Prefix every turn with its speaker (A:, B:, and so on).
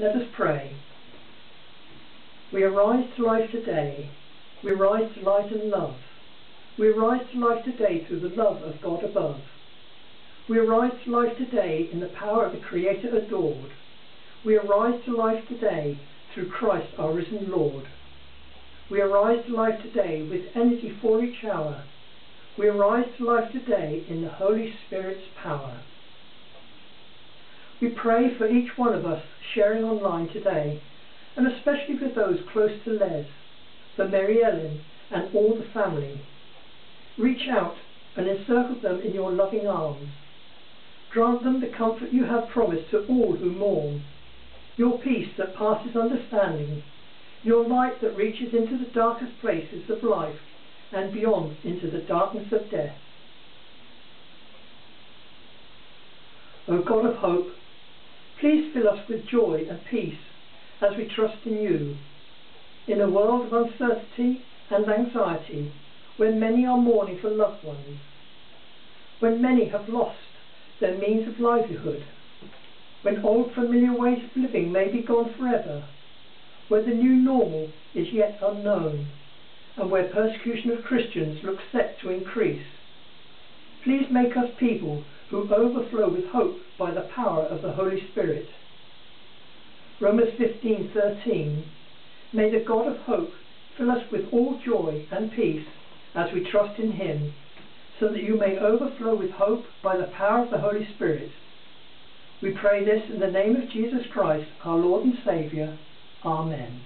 A: Let us pray. We arise to life today. We rise to light and love. We arise to life today through the love of God above. We arise to life today in the power of the Creator adored. We arise to life today through Christ our risen Lord. We arise to life today with energy for each hour. We arise to life today in the Holy Spirit's power. We pray for each one of us sharing online today, and especially for those close to Les, for Mary Ellen, and all the family. Reach out and encircle them in your loving arms. Grant them the comfort you have promised to all who mourn, your peace that passes understanding, your light that reaches into the darkest places of life and beyond into the darkness of death. O God of hope, Please fill us with joy and peace as we trust in you. In a world of uncertainty and anxiety, when many are mourning for loved ones, when many have lost their means of livelihood, when old familiar ways of living may be gone forever, where the new normal is yet unknown, and where persecution of Christians looks set to increase. Please make us people who overflow with hope by the power of the Holy Spirit. Romans 15:13 May the God of hope fill us with all joy and peace as we trust in him, so that you may overflow with hope by the power of the Holy Spirit. We pray this in the name of Jesus Christ, our Lord and Saviour. Amen.